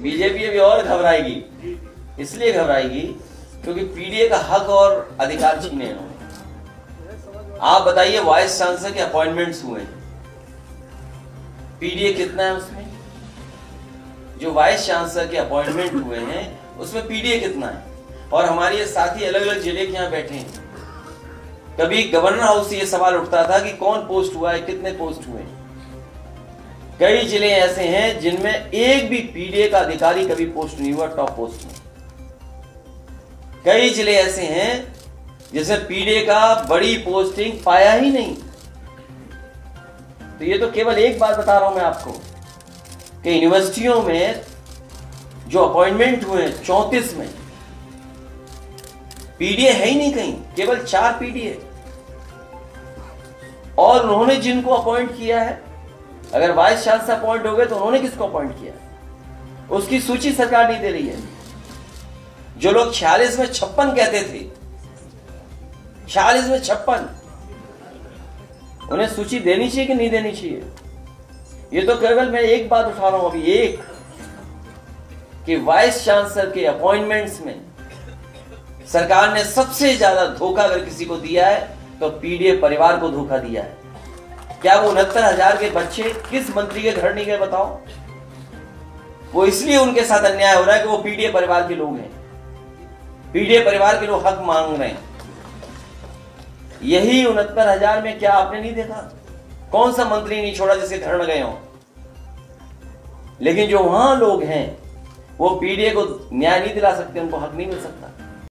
BJP अभी और घबराएगी। इसलिए घबराएगी, क्योंकि पीडीए का हक और अधिकार छीने आप बताइए वाइस चांसलर के अपॉइंटमेंट्स हुए पीडीए कितना है उसमें? जो वाइस चांसलर के अपॉइंटमेंट हुए हैं, उसमें पीडीए कितना है? और हमारे ये साथी अलग अलग ज़िले के यहाँ बैठे हैं। कभी गवर्नर हाउस से ये सवाल उठता था कि कौन पोस्ट हुआ है, कितने पोस्ट हुए हैं? कई ज़िले ऐसे हैं जिनमें एक भी पीडीए का अधिकारी कभी पोस्ट नहीं हुआ टॉप पोस्ट में कई ज़िले ऐसे हैं जिसमें पीडीए का बड़ी पोस्टिंग पाया ही नहीं। तो ये तो केवल एक बात बता रहा हूँ मैं आपको कि यूनिवर्सिटियों में जो अपॉइंटमेंट हुए हैं, चौंतीस में, पीडीए है ही नहीं कहीं, केवल चार पीडीए। और उन्होंने जिनको अपॉइंट किया है अगर वाइस चांसलर अपॉइंट हो गए तो उन्होंने किसको अपॉइंट किया? उसकी सूची सरकार नहीं दे रही है। जो लोग छियालीस में छप्पन कहते थे, छियालीस में छप्पन, उन्हें सूची देनी चाहिए कि नहीं देनी चाहिए? ये तो केवल मैं एक बात उठा रहा हूँ अभी, एक, कि वाइस चांसलर के अपॉइंटमेंट्स में सरकार ने सबसे ज़्यादा धोखा अगर किसी को दिया है तो पीडीए परिवार को धोखा दिया है। क्या वो उनहत्तर हज़ार के बच्चे किस मंत्री के घर नहीं गए बताओ? वो इसलिए उनके साथ अन्याय हो रहा है कि वो पीडीए परिवार के लोग हैं। पीडीए परिवार के लोग हक मांग रहे हैं। यही उनहत्तर हज़ार में क्या आपने नहीं देखा? कौन सा मंत्री नहीं छोड़ा जिसके घर गए हो? लेकिन जो वहाँ लोग हैं, वो पीडीए को न्याय नहीं दिला सकते, उनको हक नहीं मिल सकता।